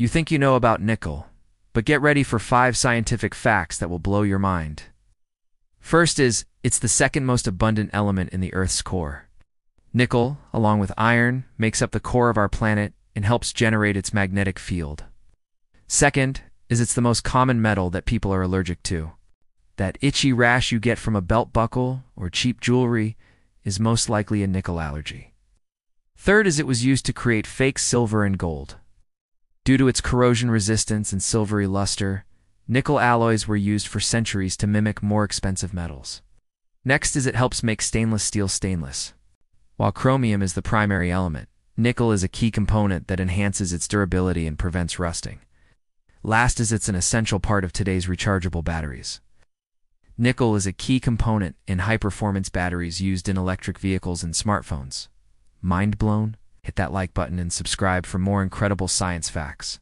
You think you know about nickel, but get ready for five scientific facts that will blow your mind. First is, it's the second most abundant element in the Earth's core. Nickel, along with iron, makes up the core of our planet and helps generate its magnetic field. Second is it's the most common metal that people are allergic to. That itchy rash you get from a belt buckle or cheap jewelry is most likely a nickel allergy. Third is it was used to create fake silver and gold. Due to its corrosion resistance and silvery luster, nickel alloys were used for centuries to mimic more expensive metals. Next is it helps make stainless steel stainless. While chromium is the primary element, nickel is a key component that enhances its durability and prevents rusting. Last is it's an essential part of today's rechargeable batteries. Nickel is a key component in high-performance batteries used in electric vehicles and smartphones. Mind blown? Hit that like button and subscribe for more incredible science facts.